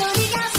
Sorry,